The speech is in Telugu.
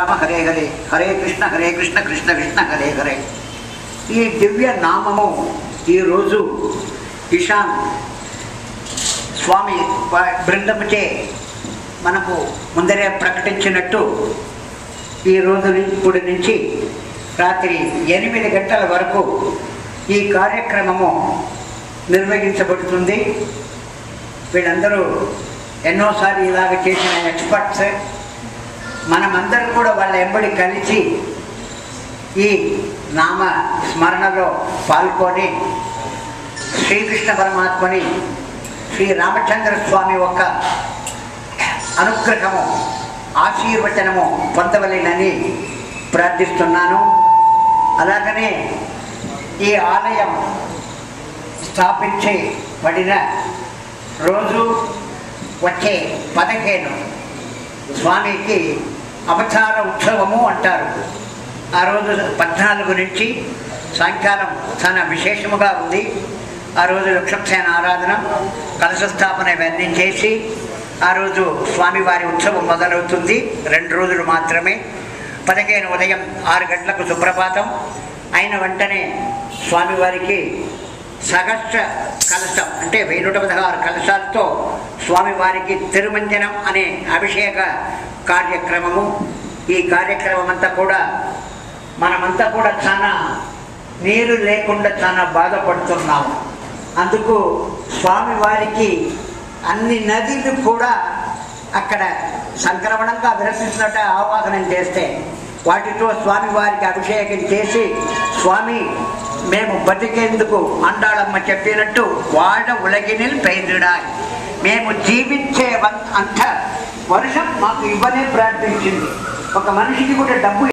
రామ హరే హరే హరే కృష్ణ హరే కృష్ణ కృష్ణ కృష్ణ హరే హరే. ఈ దివ్య నామము ఈరోజు ఇషాన్ స్వామి బృందముచే మనకు ముందరే ప్రకటించినట్టు ఈ రోజు ఇప్పుడు నుంచి రాత్రి ఎనిమిది గంటల వరకు ఈ కార్యక్రమము నిర్వహించబడుతుంది. వీళ్ళందరూ ఎన్నోసార్లు ఇలాగ చేసిన ఎక్స్పర్ట్స్ మనమందరం కూడా వాళ్ళ ఎంబడి కలిసి ఈ నామ స్మరణలో పాల్గొని శ్రీకృష్ణ పరమాత్మని శ్రీ రామచంద్ర స్వామి యొక్క అనుగ్రహము ఆశీర్వచనము పొందవలేనని ప్రార్థిస్తున్నాను. అలాగనే ఈ ఆలయం స్థాపించబడిన రోజు వచ్చే పదిహేను. స్వామికి అవతార ఉత్సవము అంటారు. ఆ రోజు పద్నాలుగు నుంచి సాయంకాలం చాలా విశేషముగా ఉంది. ఆ రోజు లక్ష్మసేన ఆరాధన కలశ స్థాపన ఇవన్నీ చేసి ఆ రోజు స్వామివారి ఉత్సవం మొదలవుతుంది. రెండు రోజులు మాత్రమే. పదిహేను ఉదయం ఆరు గంటలకు సుప్రభాతం. అయిన వెంటనే స్వామివారికి సగష్ట కలశం అంటే వెయ్యి నూట పదహారు కలశాలతో స్వామివారికి తిరుమంజనం అనే అభిషేక కార్యక్రమము. ఈ కార్యక్రమం అంతా కూడా మనమంతా కూడా చాలా నీరు లేకుండా చాలా బాధపడుతున్నాము అందుకు స్వామివారికి అన్ని నదులు కూడా అక్కడ సంక్రమణంగా విరసిస్తున్నట్టు ఆవాహనం చేస్తే వాటితో స్వామివారికి అభిషేకం చేసి స్వామి మేము బతికేందుకు అండాళమ్మ చెప్పినట్టు వాడ ఉలగినిల్ పెయిదిడాలి మేము జీవించే అంత వర్షం మాకు ఇవ్వనే ప్రార్థించింది. ఒక మనిషికి కూడా డబ్బు